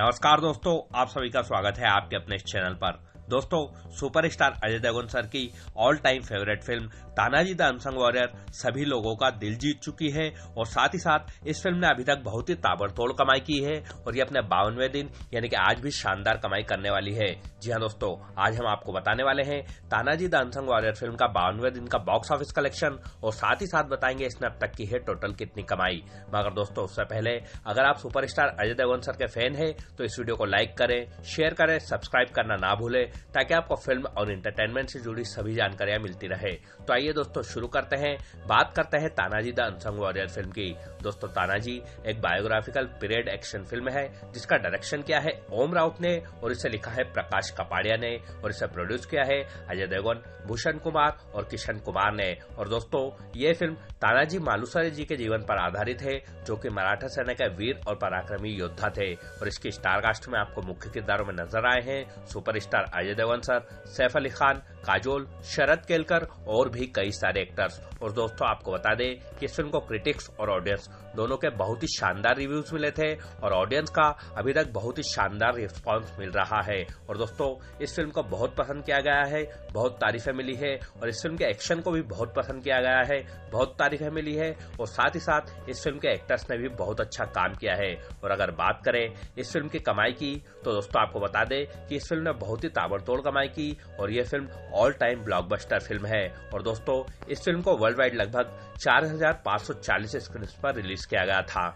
नमस्कार दोस्तों आप सभी का स्वागत है आपके अपने इस चैनल पर। दोस्तों, सुपरस्टार अजय देवगन सर की all time favourite film Tanaji the unsung warrior सभी लोगों का दिल जीत चुकी है और साथ ही साथ इस फ़िल्म ने अभी तक बहुत ही ताबड़तोड़ कमाई की है और ये अपने बावनवे दिन, यानी कि आज भी शानदार कमाई करने वाली है। जी हाँ दोस्तों, आज हम आपको बताने वाले हैं Tanaji the unsung warrior film का बावनवे दिन का बॉक्स ऑफ़िस कलेक्शन और साथ ही साथ बताएँगे इसने अब तक की है टोटल कितनी कमाई। मगर दोस्तों, उससे पहले अगर आप सुपरस्टार अजय देवगन सर के फ़ैन है तो इस वीडियो को लाइक करें शेयर करें सब्सक्राइब करना ना भूलें ताकि आपको फ़िल्म और इंटरटेनमेंट से जुड़ी सभी जानकारियाँ मिलती रहे। तो आइए दोस्तों, शुरू करते हैं। बात करते हैं Tanaji the unsung warrior film की। दोस्तों, तानाजी एक बायोग्राफिकल पीरियड एक्शन फ़िल्म है, जिसका डायरेक्शन किया है? ओम राउत ने और इसे लिखा है प्रकाश कपाड़िया ने और इसे प्रोड्यूस किया है अजय देवगन, भूषण कुमार और किशन कुमार ने। और दोस्तों, ये फ़िल्म तानाजी मालूसरे जी के जीवन पर आधारित है, जो कि मराठा सेना के वीर और पराक्रमी योद्धा थे। और इसकी स्टार कास्ट में आपको मुख्य किरदारों में नज़र आए हैं सुपरस्टार अजय देवगन सर, सैफ अली खान, काजोल, शरद केलकर और भी कई सारे एक्टर्स और दोस्तों, आपको बता दें कि इस फ़िल्म को क्रिटिक्स और ऑडियंस दोनों के बहुत ही शानदार रिव्यूज़ मिले थे और ऑडियंस का अभी तक बहुत ही शानदार रिस्पांस मिल रहा है। और दोस्तों, इस फ़िल्म को बहुत पसंद किया गया है, बहुत तारीफें मिली है और इस फ़िल्म के एक्शन को भी बहुत पसंद किया गया है, बहुत तारीफें मिली है और साथ ही साथ इस फ़िल्म के एक्टर्स ने भी बहुत अच्छा काम किया है। और अगर बात करें इस फ़िल्म की कमाई की तो दोस्तों, आपको बता दें कि इस फ़िल्म ने बहुत ही ताबड़तोड़ कमाई की और ये film all time blockbuster film है। और दोस्तों इस फ़िल्म को वर्ल्ड वाइड लगभग 4,540 स्क्रीन पर रिलीज़ किया गया था।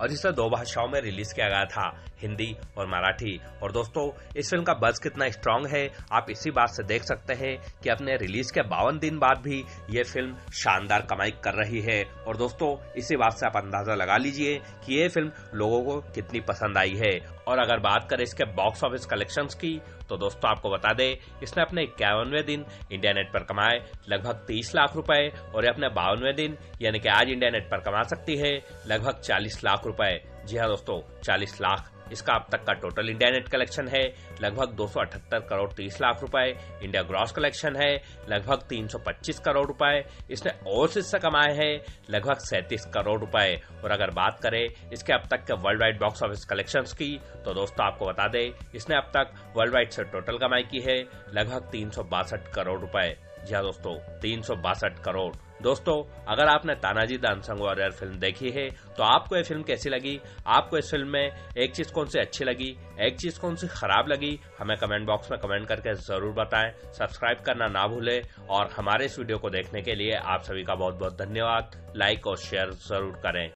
और इसे दो भाषाओं में रिलीज़ किया गया था हिंदी और मराठी। और दोस्तों इस फ़िल्म का बज कितना स्ट्रांग है आप इसी बात से देख सकते हैं कि अपने रिलीज़ के बावन दिन बाद भी ये फ़िल्म शानदार कमाई कर रही है। और दोस्तों इसी बात से आप अंदाज़ा लगा लीजिए कि ये फ़िल्म लोगों को कितनी पसंद आई है। और अगर बात करें इसके बॉक्स ऑफ़िस कलेक्शन की तो दोस्तों आपको बता दें, इसने अपने इक्यावनवे दिन इंडिया नेट पर कमाए, लगभग तीस लाख रुपए, और अपने बावनवे दिन, यानी कि आज इंडिया नेट पर कमा सकती है, लगभग चालीस लाख रुपए। जी हाँ दोस्तों, चालीस लाख इसका अब तक का टोटल इंडिया नेट कलेक्शन है, लगभग दो सौ अठहत्तर करोड़ तीस लाख रुपए। इंडिया ग्रॉस कलेक्शन है, लगभग 325 करोड़ रुपए। इसने ओवरसीज से कमाए हैं, लगभग सैंतीस करोड़ रुपए। और अगर बात करें इसके अब तक के world wide box office collection की तो दोस्तों आपको बता दें, इसने अब तक वर्ल्ड वाइड से टोटल कमाई की है, लगभग तीन सौ बासठ करोड़ रुपए। जी हाँ दोस्तों, तीन सौ बासठ करोड़। दोस्तों, अगर आपने Tanaji the unsung warrior film देखी है तो आपको ये फ़िल्म कैसी लगी? आपको इस फ़िल्म में एक चीज़ कौन सी अच्छी लगी, एक चीज़ कौन सी खराब लगी, हमें कमेंट बॉक्स में कमेंट करके ज़रूर बताएँ। सब्सक्राइब करना ना भूलें और हमारे इस वीडियो को देखने के लिए आप सभी का बहुत बहुत धन्यवाद। लाइक और शेयर ज़रूर करें।